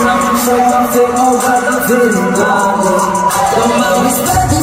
Znam, że mam tego, ale wyglądam To mały spektakl